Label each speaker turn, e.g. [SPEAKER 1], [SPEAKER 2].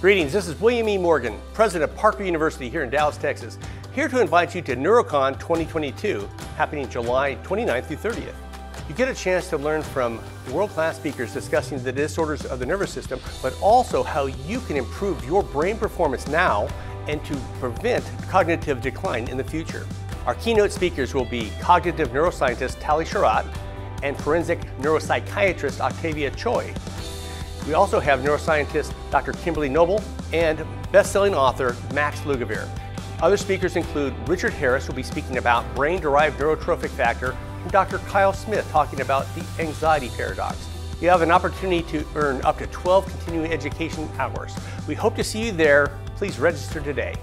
[SPEAKER 1] Greetings, this is William E. Morgan, President of Parker University here in Dallas, Texas, here to invite you to NeuroCon 2022, happening July 29th through 30th. You get a chance to learn from world-class speakers discussing the disorders of the nervous system, but also how you can improve your brain performance now and to prevent cognitive decline in the future. Our keynote speakers will be cognitive neuroscientist Tali Sharot and forensic neuropsychiatrist Octavio Choi. We also have neuroscientist Dr. Kimberly Noble and best-selling author Max Lugavere. Other speakers include Richard Harris, who will be speaking about brain-derived neurotrophic factor, and Dr. Kyle Smith talking about the anxiety paradox. You have an opportunity to earn up to 12 continuing education hours. We hope to see you there. Please register today.